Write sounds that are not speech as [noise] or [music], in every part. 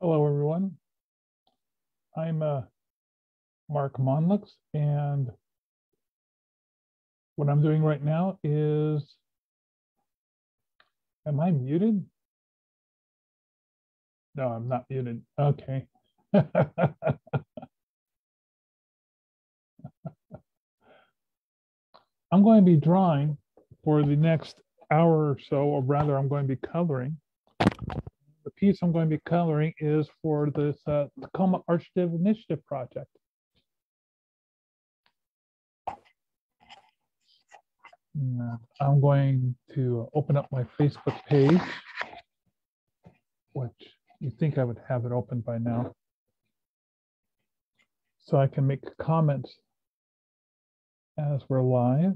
Hello, everyone. I'm uh, Mark Monlux, and what I'm doing right now is, am I muted? No, I'm not muted. Okay. [laughs] I'm going to be drawing for the next hour or so, or rather, I'm going to be coloring. Piece I'm going to be coloring is for this uh, Tacoma Archive Initiative project. I'm going to open up my Facebook page, which you think I would have it open by now. So I can make comments as we're live.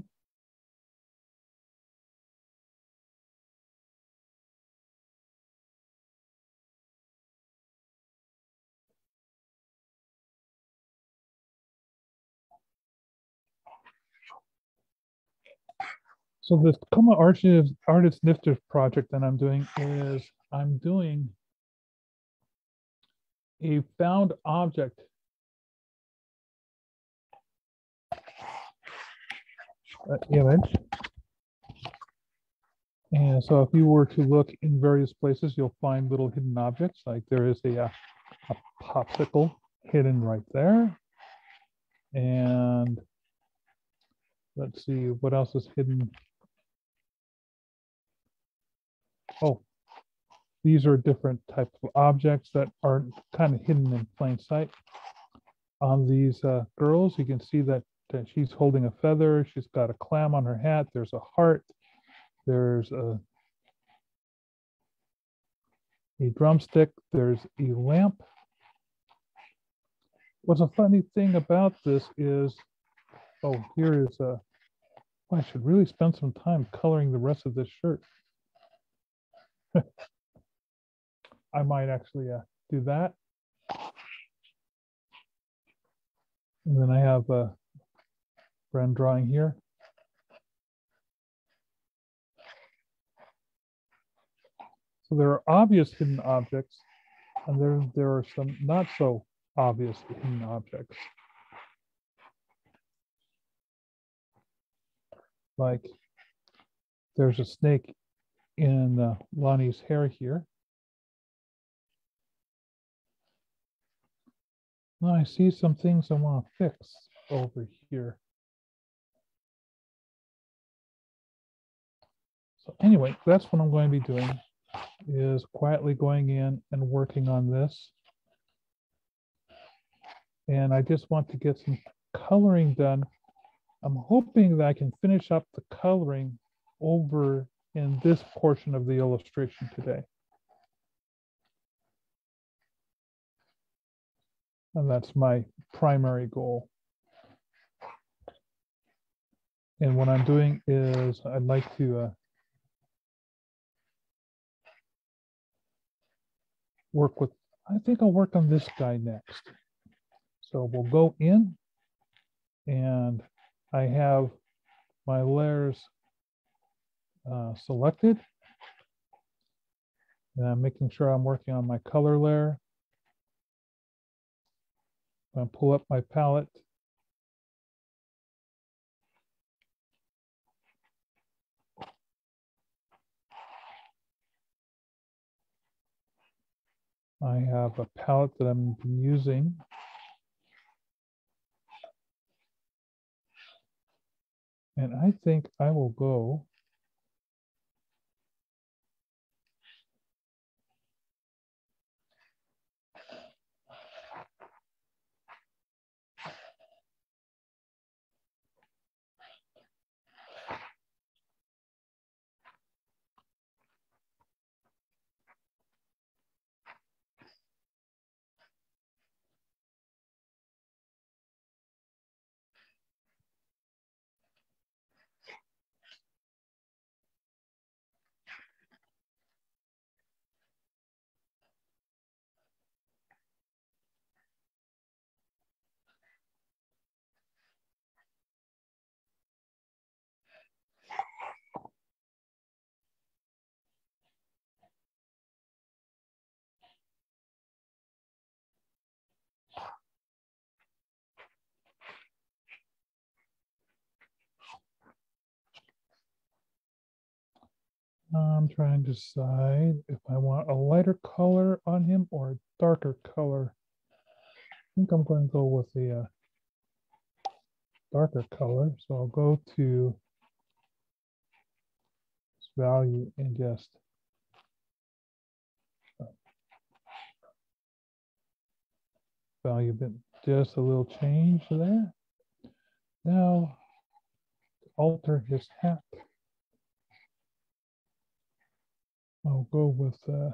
So the Tacoma Archives Artist Initiative project that I'm doing is I'm doing a found object uh, image. And so if you were to look in various places, you'll find little hidden objects, like there is a, uh, a popsicle hidden right there. And let's see, what else is hidden? Oh, these are different types of objects that are kind of hidden in plain sight. On these uh, girls, you can see that, that she's holding a feather. She's got a clam on her hat. There's a heart. There's a, a drumstick. There's a lamp. What's a funny thing about this is, oh, here is a, I should really spend some time coloring the rest of this shirt. [laughs] I might actually uh, do that. And then I have a friend drawing here. So there are obvious hidden objects, and there, there are some not so obvious hidden objects. Like there's a snake in uh, Lonnie's hair here. Now I see some things I want to fix over here. So anyway, that's what I'm going to be doing is quietly going in and working on this. And I just want to get some coloring done. I'm hoping that I can finish up the coloring over in this portion of the illustration today. And that's my primary goal. And what I'm doing is I'd like to uh, work with, I think I'll work on this guy next. So we'll go in and I have my layers uh, selected. And I'm making sure I'm working on my color layer. I'm going to pull up my palette. I have a palette that I'm using. And I think I will go I'm trying to decide if I want a lighter color on him or a darker color. I think I'm going to go with the uh, darker color. So I'll go to this value and just value bit just a little change there. Now alter his hat. I'll go with uh,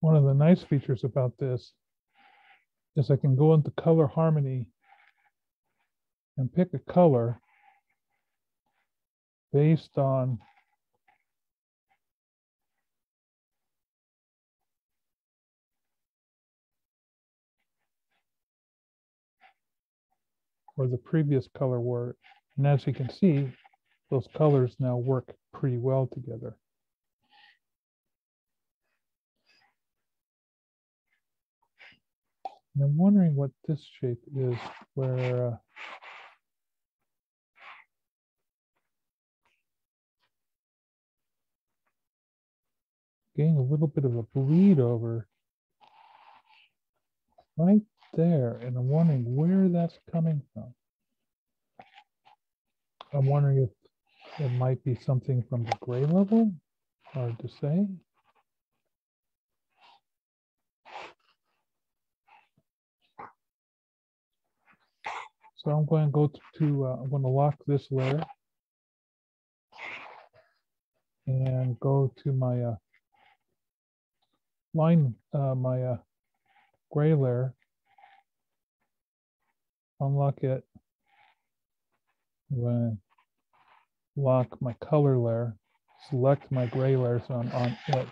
one of the nice features about this is I can go into color harmony and pick a color based on where the previous color were. And as you can see, those colors now work pretty well together. And I'm wondering what this shape is where uh, getting a little bit of a bleed over right there. And I'm wondering where that's coming from. I'm wondering if it might be something from the gray level. Hard to say. So I'm going to go to, uh, I'm going to lock this layer and go to my uh, line, uh, my uh, gray layer, unlock it, I'm to lock my color layer, select my gray layers on, on it,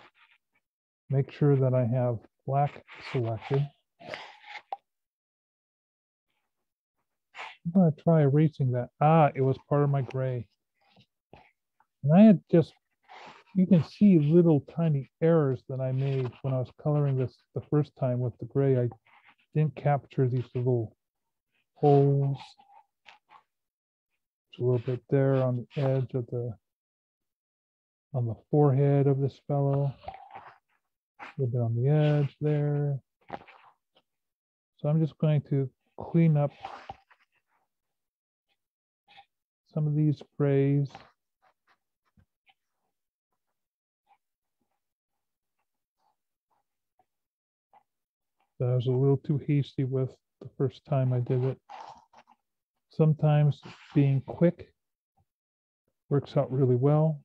make sure that I have black selected. I'm to try erasing that. Ah, it was part of my gray. And I had just, you can see little tiny errors that I made when I was coloring this the first time with the gray. I didn't capture these little holes. It's a little bit there on the edge of the, on the forehead of this fellow. A little bit on the edge there. So I'm just going to clean up some of these grays. That I was a little too hasty with the first time I did it. Sometimes being quick works out really well.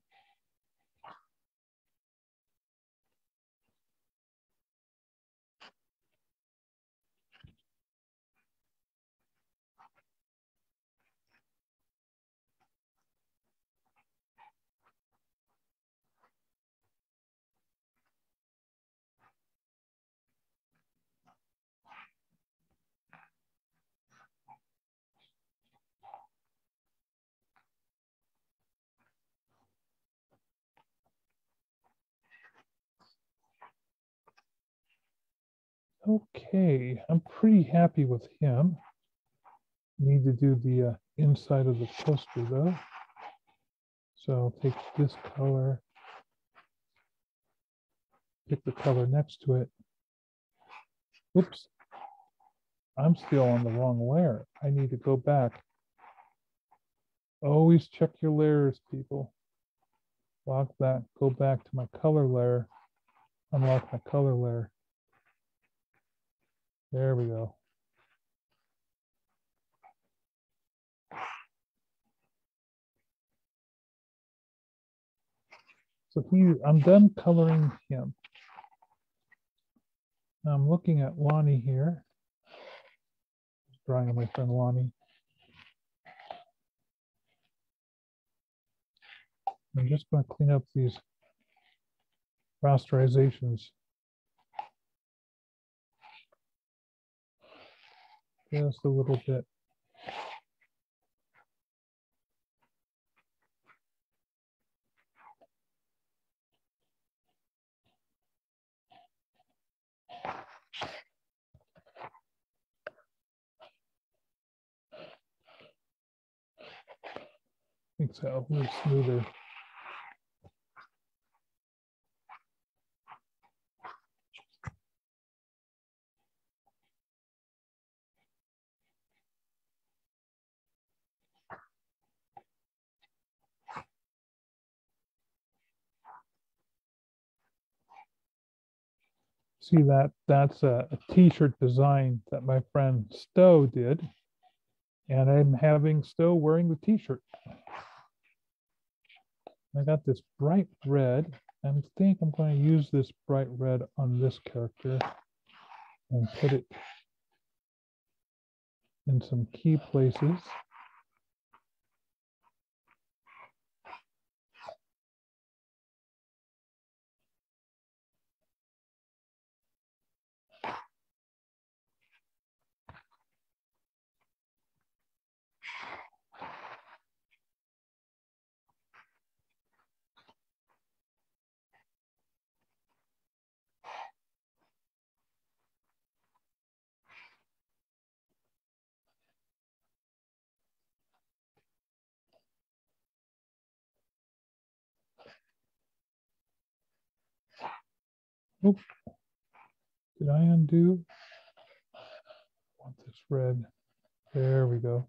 Okay, I'm pretty happy with him. Need to do the uh, inside of the poster though. So I'll take this color, pick the color next to it. Oops, I'm still on the wrong layer. I need to go back. Always check your layers, people. Lock that, go back to my color layer, unlock my color layer. There we go. So he, I'm done coloring him. Now I'm looking at Lonnie here. Drawing on my friend Lonnie. I'm just going to clean up these rasterizations. Just a little bit. think so, a little smoother. See that, that's a a t-shirt design that my friend Stowe did. And I'm having Stowe wearing the t-shirt. I got this bright red. I think I'm going to use this bright red on this character and put it in some key places. Oop. Did I undo? I want this red. There we go.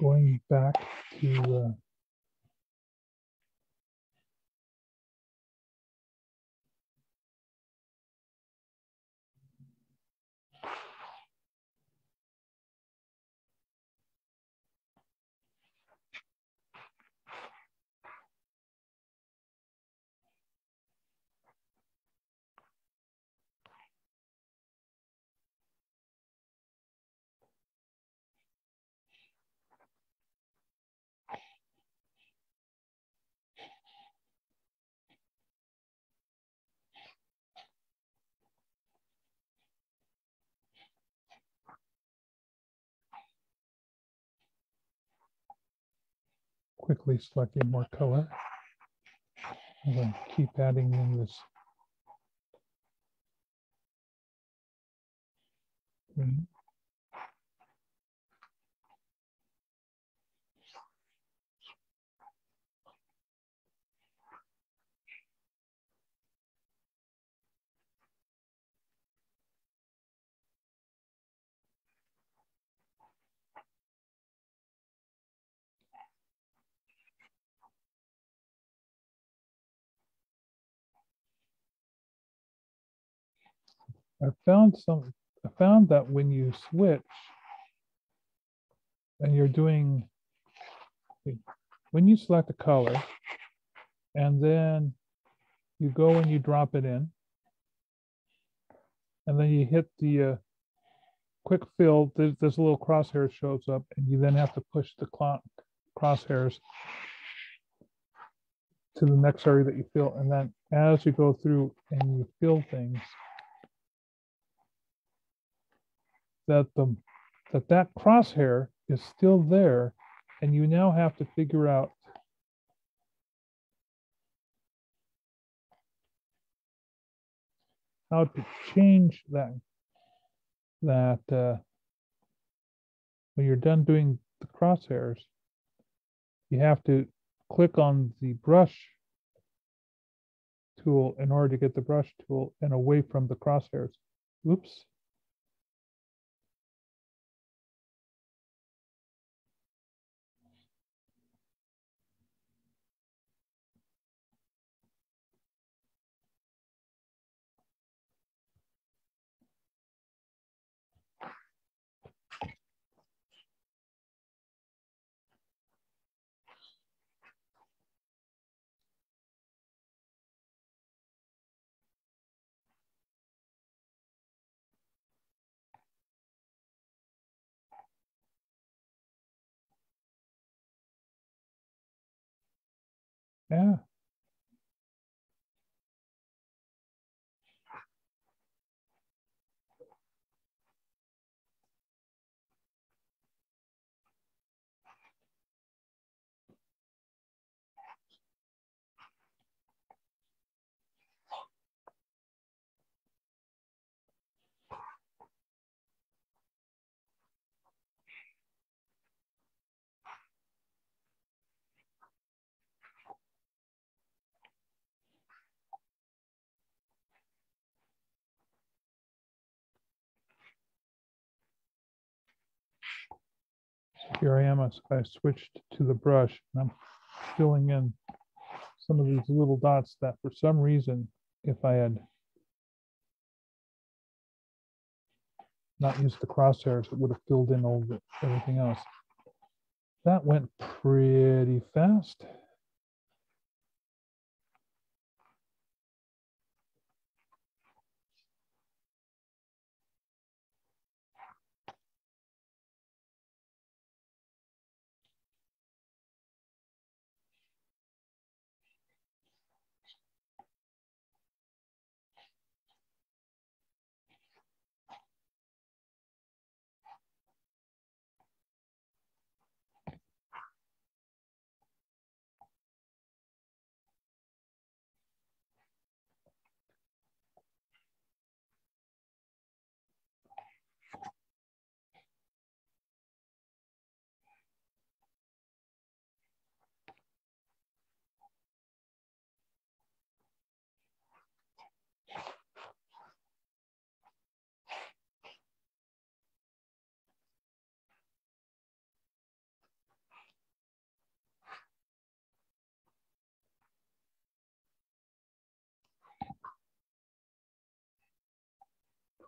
Going back to uh, quickly selecting more color. I'm going to keep adding in this green. I found some, I found that when you switch and you're doing, when you select a color and then you go and you drop it in and then you hit the uh, quick fill, this, a little crosshair shows up and you then have to push the clock crosshairs to the next area that you fill. And then as you go through and you fill things, that the that that crosshair is still there and you now have to figure out how to change that that uh, when you're done doing the crosshairs you have to click on the brush tool in order to get the brush tool and away from the crosshairs. Oops Yeah. Here I am, I switched to the brush and I'm filling in some of these little dots that for some reason, if I had not used the crosshairs, it would have filled in all the, everything else. That went pretty fast.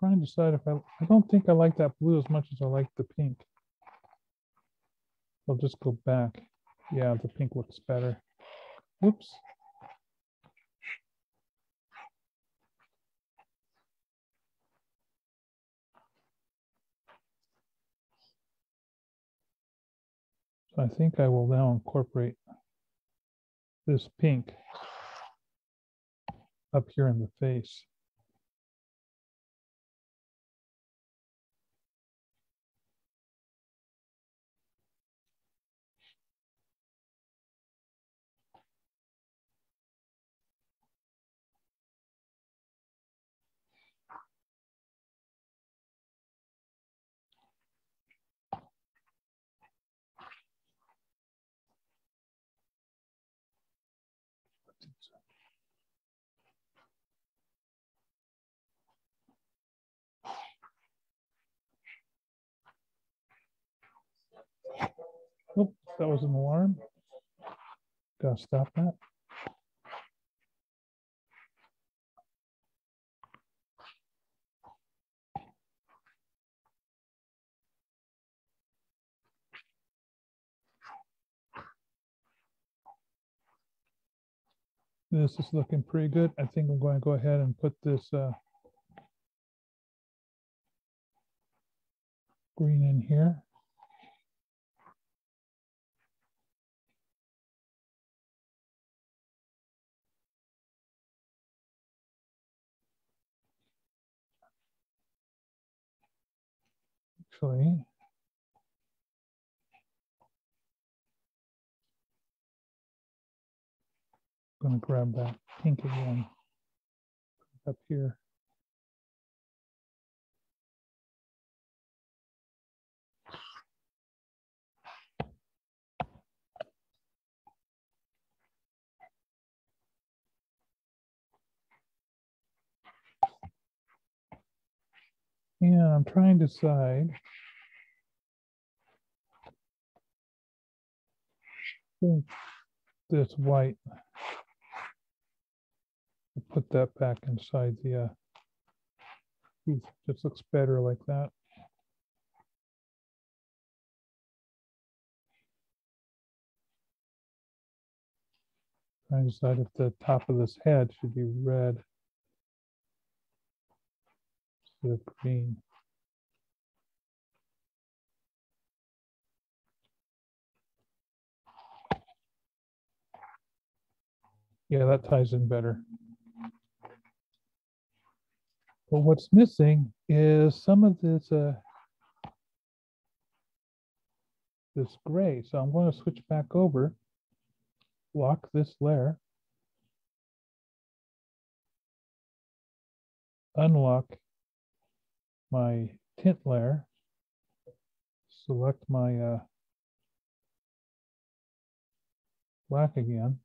Trying to decide if I, I don't think I like that blue as much as I like the pink. I'll just go back. Yeah, the pink looks better. Whoops. So I think I will now incorporate this pink up here in the face. Oh, that was an alarm. Gotta stop that. This is looking pretty good. I think I'm going to go ahead and put this uh, green in here. Actually, going to grab that pink again up here. And I'm trying to decide. Think This white. Put that back inside the uh. Just looks better like that. Trying to decide if the top of this head should be red instead of green. Yeah, that ties in better. But what's missing is some of this, uh, this gray. So I'm going to switch back over, lock this layer, unlock my tint layer, select my uh, black again.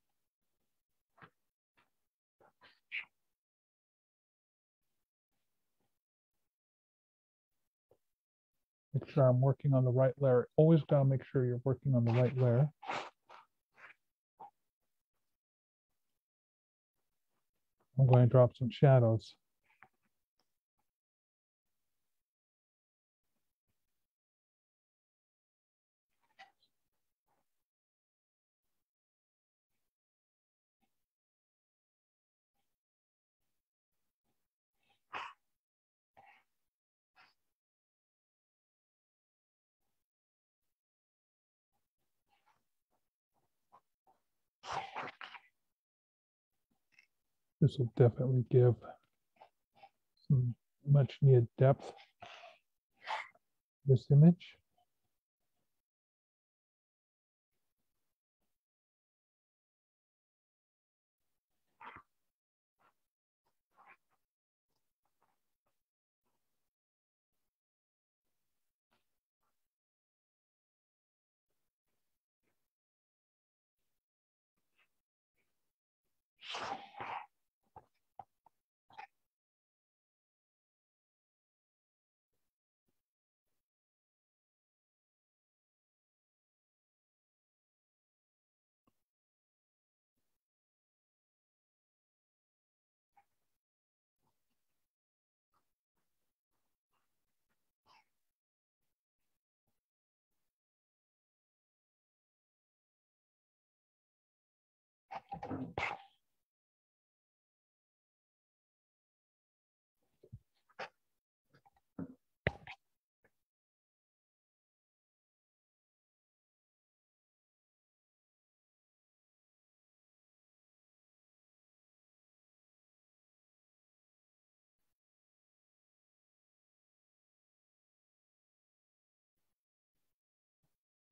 Make sure I'm working on the right layer. Always gotta make sure you're working on the right layer. I'm going to drop some shadows. This will definitely give some much needed depth. This image.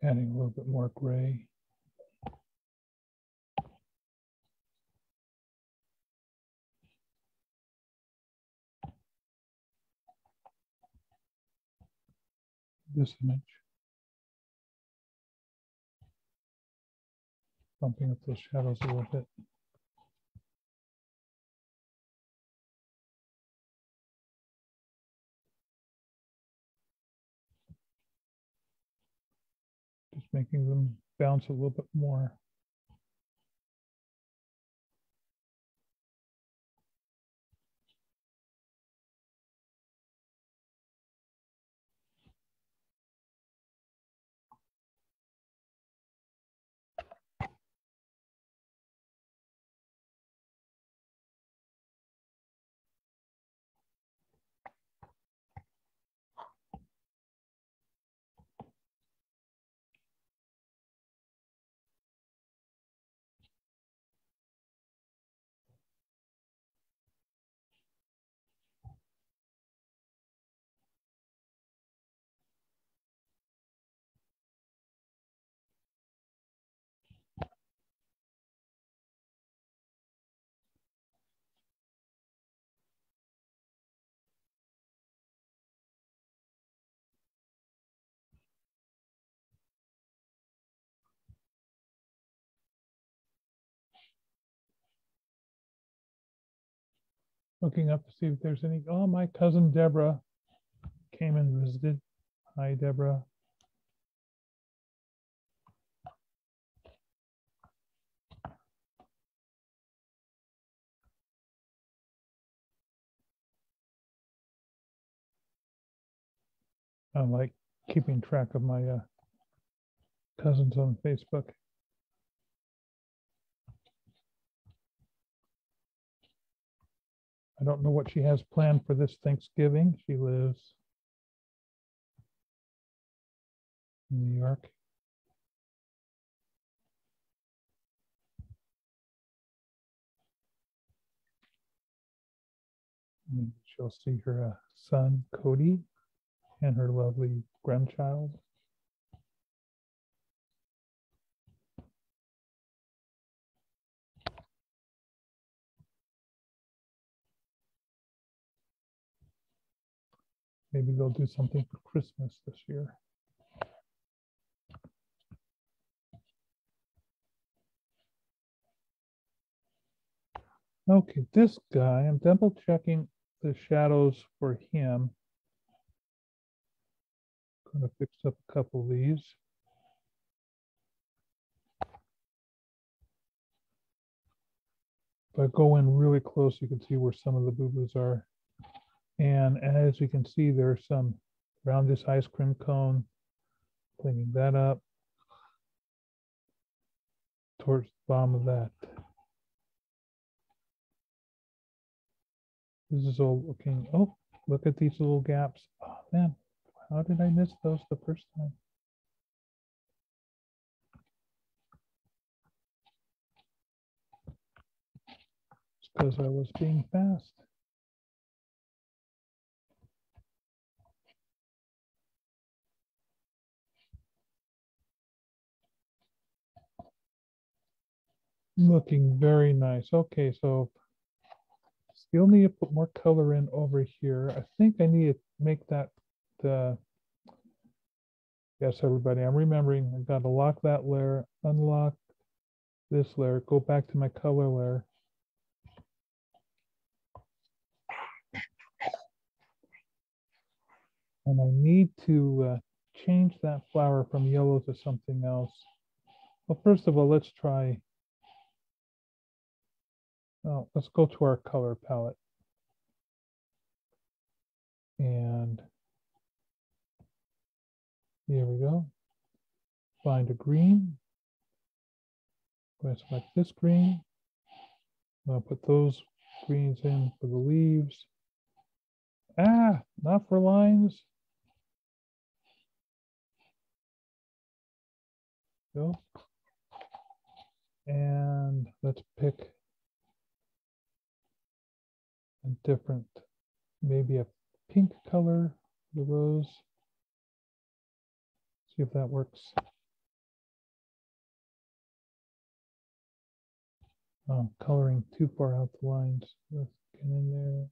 Adding a little bit more gray. This image. Bumping up those shadows a little bit. Just making them bounce a little bit more. Looking up to see if there's any. Oh, my cousin Deborah came and visited. Hi, Deborah. I like keeping track of my uh, cousins on Facebook. I don't know what she has planned for this Thanksgiving. She lives in New York. And she'll see her uh, son, Cody, and her lovely grandchild. Maybe they'll do something for Christmas this year. Okay, this guy, I'm double checking the shadows for him. Gonna fix up a couple of these. If I go in really close, you can see where some of the boo-boos are. And as you can see, there's some around this ice cream cone, cleaning that up towards the bottom of that. This is all looking, oh, look at these little gaps. Oh man, how did I miss those the first time? It's because I was being fast. Looking very nice. Okay, so still need to put more color in over here. I think I need to make that the yes, everybody. I'm remembering I've got to lock that layer, unlock this layer, go back to my color layer. And I need to uh, change that flower from yellow to something else. Well, first of all, let's try Oh, let's go to our color palette. And here we go. Find a green. I'm going to select this green. I'll put those greens in for the leaves. Ah, not for lines. Go. And let's pick a different, maybe a pink color, the rose. See if that works. Oh, coloring too far out the lines. Let's get in there.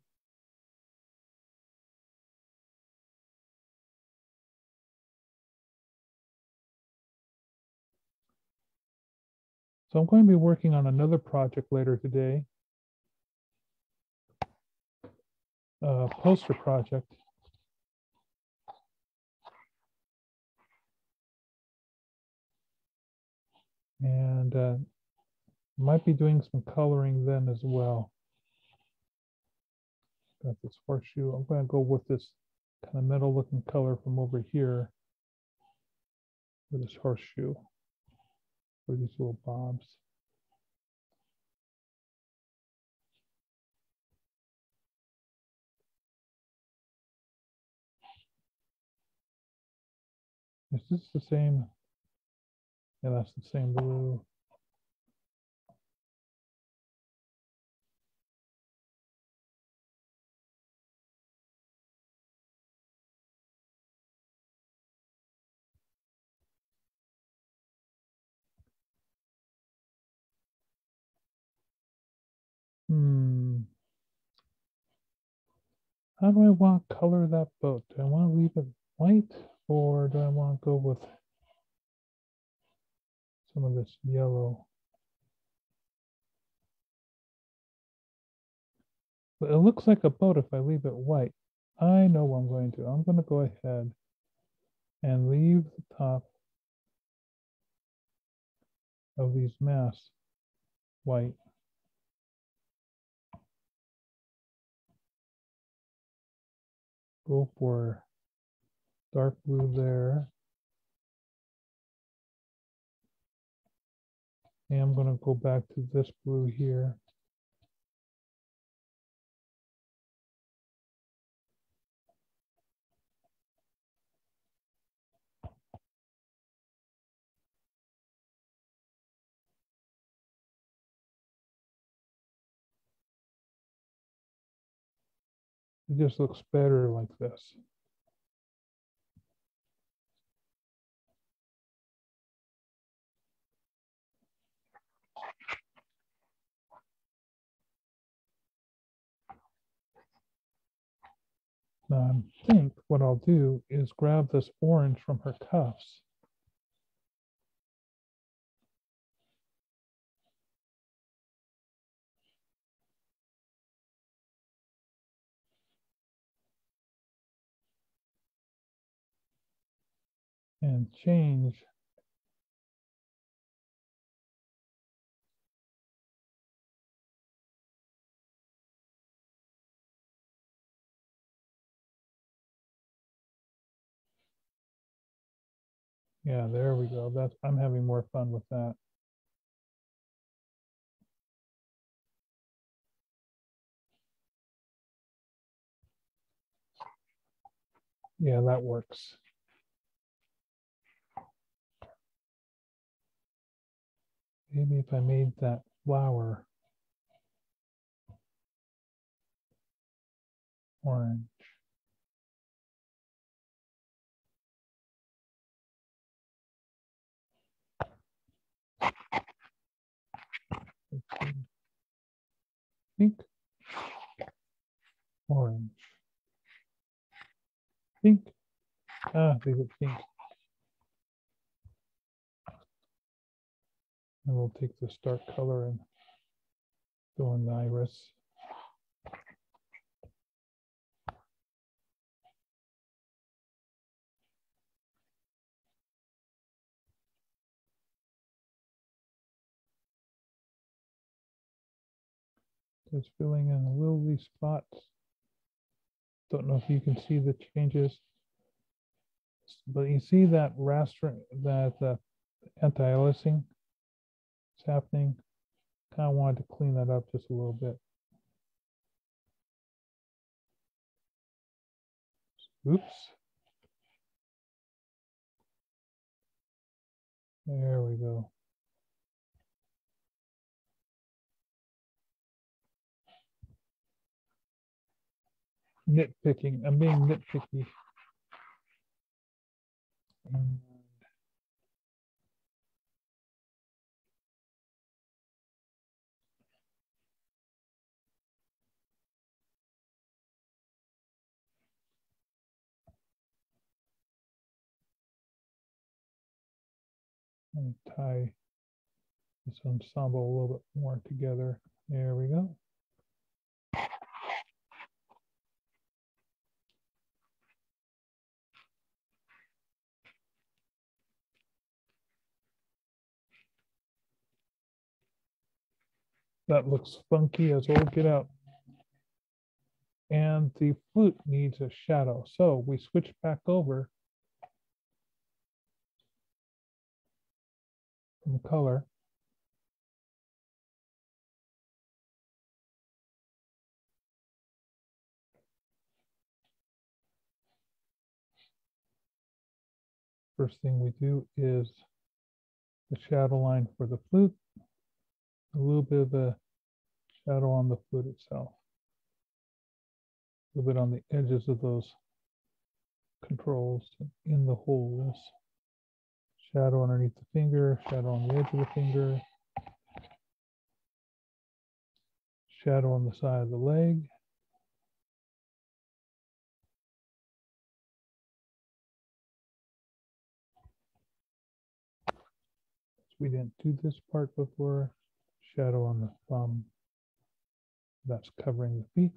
So I'm going to be working on another project later today. Uh, poster project. And uh, might be doing some coloring then as well. Got this horseshoe. I'm going to go with this kind of metal looking color from over here for this horseshoe for these little bobs. Is this the same? Yeah, that's the same blue. Hmm. How do I want to color that boat? Do I want to leave it white or do I want to go with some of this yellow? But it looks like a boat if I leave it white. I know what I'm going to. I'm going to go ahead and leave the top of these masks white. Go for dark blue there. And I'm going to go back to this blue here. It just looks better like this. Now I think what I'll do is grab this orange from her cuffs. And change Yeah, there we go. That's I'm having more fun with that. Yeah, that works. Maybe if I made that flower orange. Pink, orange, pink, ah, leave it pink. And we'll take this dark color and go in the iris. Just filling in a little these spots. Don't know if you can see the changes. But you see that raster, that uh, anti-aliasing is happening. Kind of wanted to clean that up just a little bit. Oops. There we go. Nitpicking. I'm being nitpicky. And tie this ensemble a little bit more together. There we go. That looks funky as all get out. And the flute needs a shadow. So we switch back over from color. First thing we do is the shadow line for the flute a little bit of a shadow on the foot itself. A little bit on the edges of those controls in the holes. Shadow underneath the finger, shadow on the edge of the finger. Shadow on the side of the leg. We didn't do this part before shadow on the thumb that's covering the feet.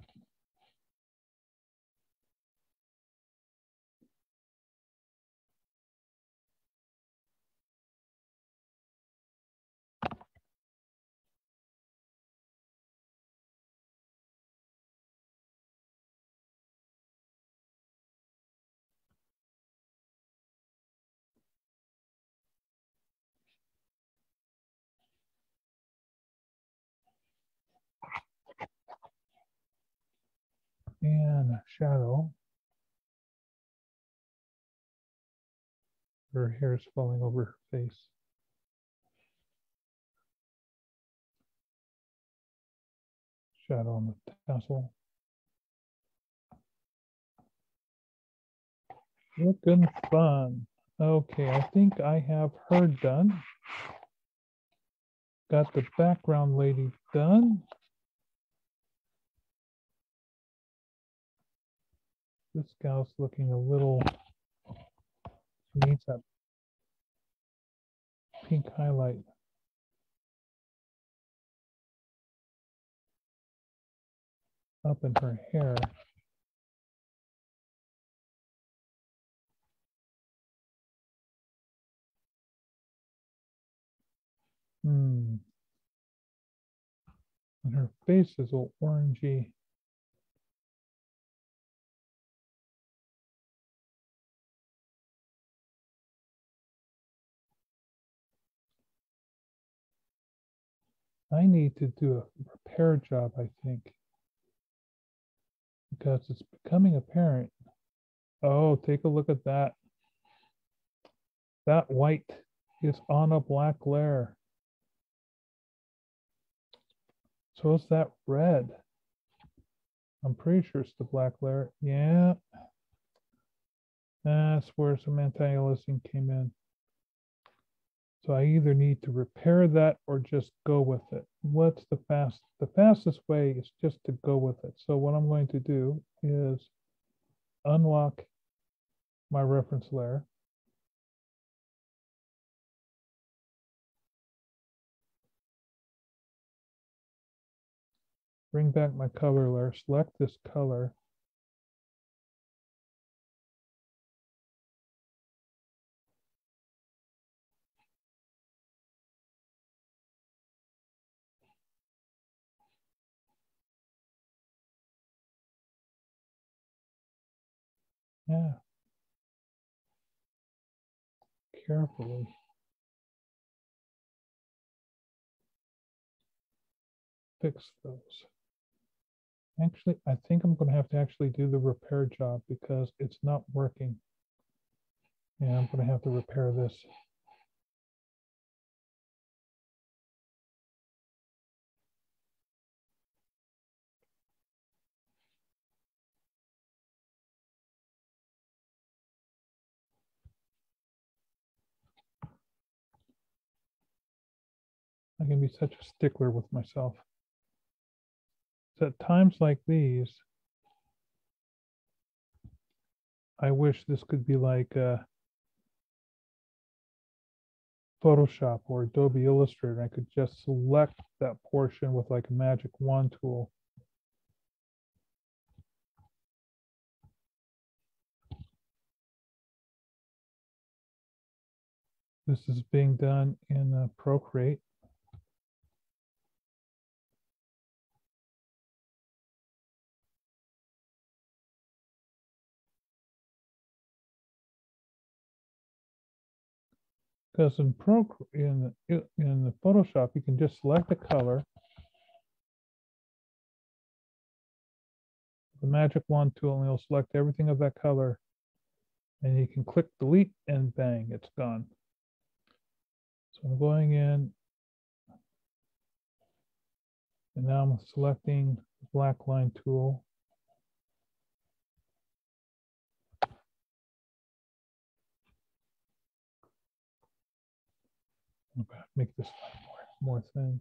on shadow. Her hair is falling over her face. Shadow on the tassel. Looking fun. Okay, I think I have her done. Got the background lady done. This gal's looking a little, she needs that pink highlight. Up in her hair. Hmm. And her face is all orangey. I need to do a repair job, I think. Because it's becoming apparent. Oh, take a look at that. That white is on a black layer. So is that red. I'm pretty sure it's the black layer. Yeah. That's where some anti-aliasing came in. So I either need to repair that or just go with it. What's the fast? The fastest way is just to go with it. So what I'm going to do is unlock my reference layer. Bring back my color layer, select this color. Yeah. Carefully. Fix those. Actually, I think I'm going to have to actually do the repair job because it's not working. Yeah, I'm going to have to repair this. I can be such a stickler with myself. So at times like these, I wish this could be like uh, Photoshop or Adobe Illustrator. I could just select that portion with like a magic wand tool. This is being done in uh, Procreate. Because in Pro in in the Photoshop, you can just select a color, the magic wand tool, and it'll select everything of that color, and you can click delete, and bang, it's gone. So I'm going in, and now I'm selecting the black line tool. Make this more, more thin.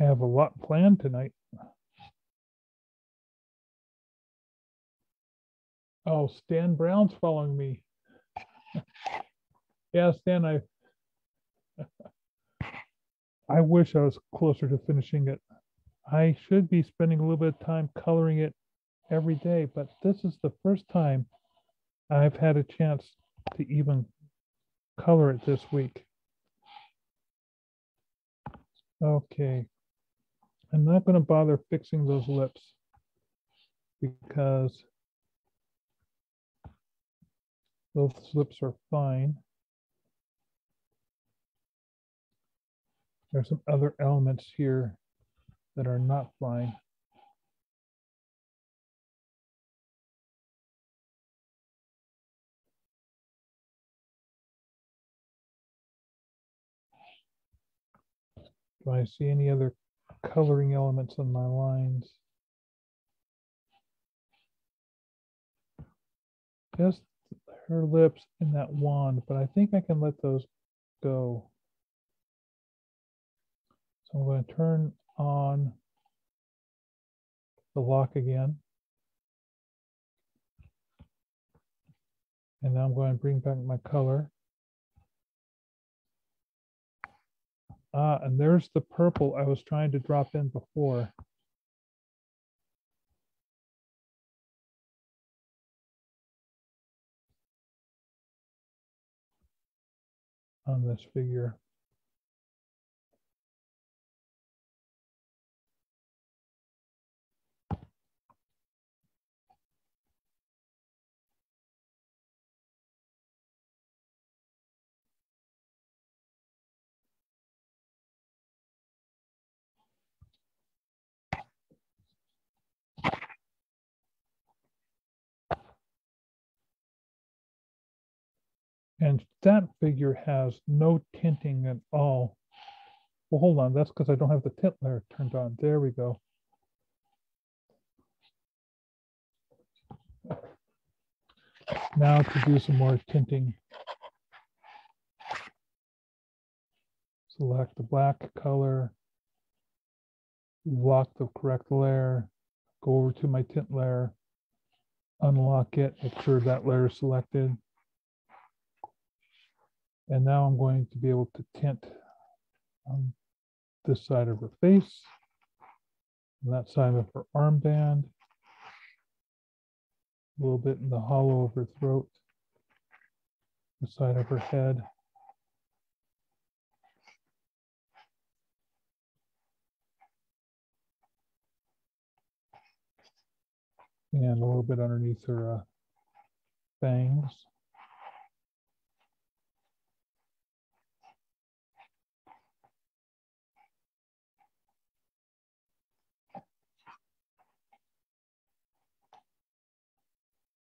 I have a lot planned tonight. Oh, Stan Brown's following me. [laughs] yeah, Stan, I [laughs] I wish I was closer to finishing it. I should be spending a little bit of time coloring it every day, but this is the first time I've had a chance to even color it this week. Okay. I'm not going to bother fixing those lips because those lips are fine. There's some other elements here that are not fine. Do I see any other coloring elements on my lines? Just her lips and that wand, but I think I can let those go. So I'm going to turn on the lock again. And now I'm going to bring back my color. Ah, and there's the purple I was trying to drop in before. on this figure. And that figure has no tinting at all. Well, hold on, that's because I don't have the tint layer turned on. There we go. Now to do some more tinting. Select the black color, lock the correct layer, go over to my tint layer, unlock it, make sure that layer is selected. And now I'm going to be able to tint on this side of her face, and that side of her armband, a little bit in the hollow of her throat, the side of her head. And a little bit underneath her uh, fangs.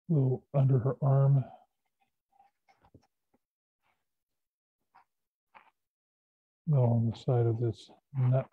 Little under her arm. on the side of this nut.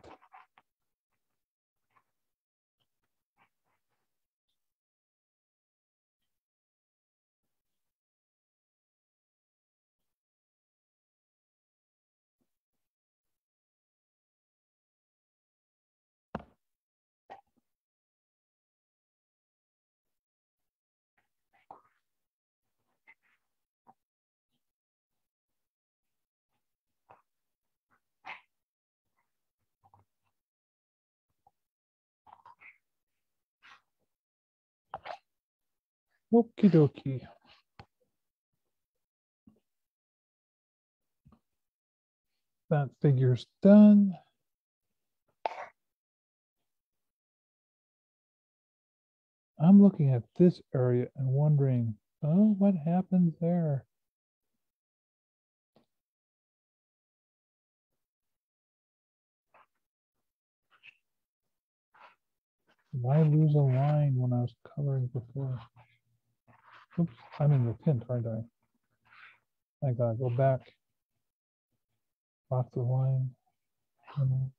Okie dokie. That figure's done. I'm looking at this area and wondering, oh, what happened there? Why lose a line when I was coloring before? Oops, I'm in the tint, aren't I? I gotta go back. Lots of line. Um,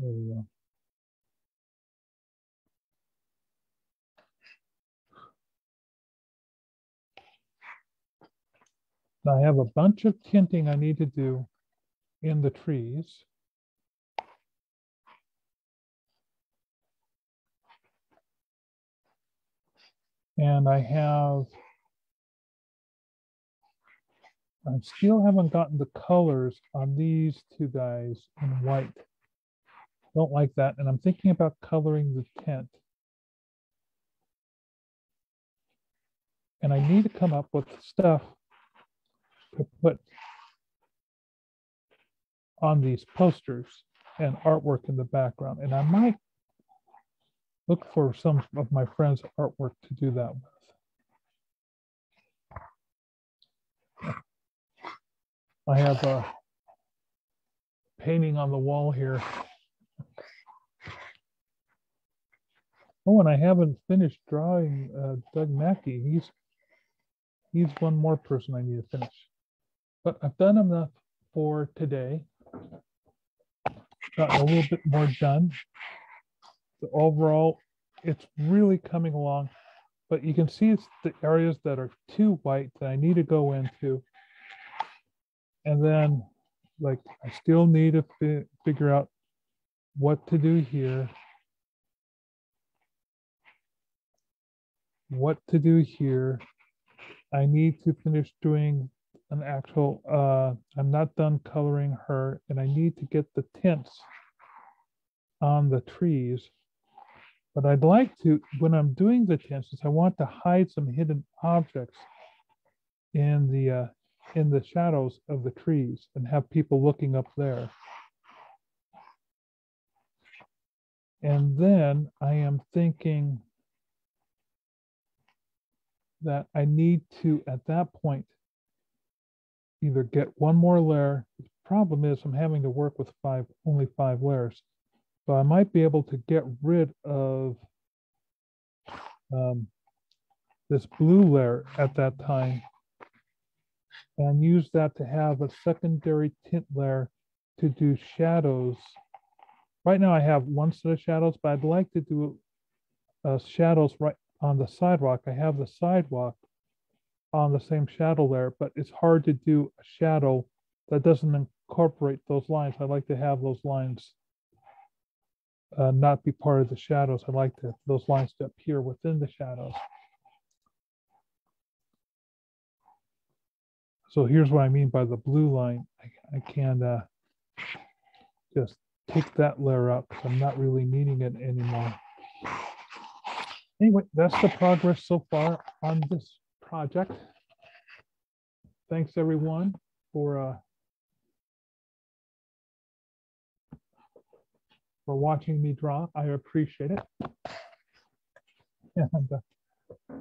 There we go. I have a bunch of tinting I need to do in the trees. And I have, I still haven't gotten the colors on these two guys in white. Don't like that. And I'm thinking about coloring the tent. and I need to come up with stuff put on these posters and artwork in the background. And I might look for some of my friends' artwork to do that with. I have a painting on the wall here. Oh, and I haven't finished drawing uh, Doug Mackey. He's he's one more person I need to finish. But I've done enough for today. Got a little bit more done. So overall, it's really coming along. But you can see it's the areas that are too white that I need to go into. And then, like, I still need to fi figure out what to do here. What to do here. I need to finish doing an actual, uh, I'm not done coloring her and I need to get the tints on the trees. But I'd like to, when I'm doing the tints, I want to hide some hidden objects in the uh, in the shadows of the trees and have people looking up there. And then I am thinking that I need to, at that point, either get one more layer. The problem is I'm having to work with five, only five layers. So I might be able to get rid of um, this blue layer at that time and use that to have a secondary tint layer to do shadows. Right now I have one set of shadows, but I'd like to do uh, shadows right on the sidewalk. I have the sidewalk on the same shadow layer, but it's hard to do a shadow that doesn't incorporate those lines. I like to have those lines uh, not be part of the shadows. I like to, those lines to appear within the shadows. So here's what I mean by the blue line. I, I can uh, just take that layer out because I'm not really needing it anymore. Anyway, that's the progress so far on this project. Thanks everyone for uh, for watching me draw. I appreciate it. [laughs] And, uh,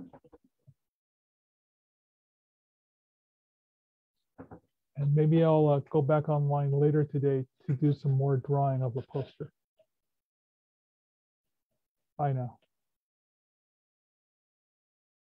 and maybe I'll uh, go back online later today to do some more drawing of the poster. Bye now.